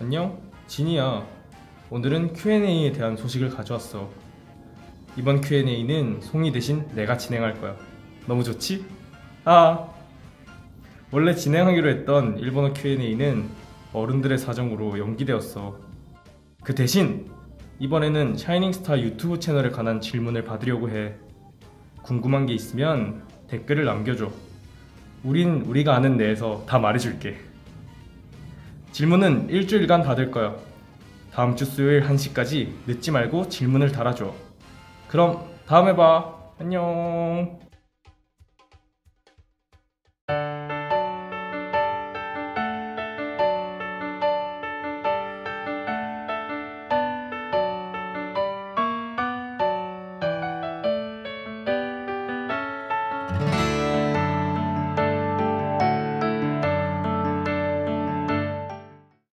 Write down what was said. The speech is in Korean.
안녕, 진이야. 오늘은 Q&A에 대한 소식을 가져왔어. 이번 Q&A는 송이 대신 내가 진행할 거야. 너무 좋지? 아! 원래 진행하기로 했던 일본어 Q&A는 어른들의 사정으로 연기되었어. 그 대신 이번에는 샤이닝스타 유튜브 채널에 관한 질문을 받으려고 해. 궁금한 게 있으면 댓글을 남겨줘. 우린 우리가 아는 내에서 다 말해줄게. 질문은 일주일간 받을 거야. 다음 주 수요일 1시까지 늦지 말고 질문을 달아줘. 그럼 다음에 봐. 안녕.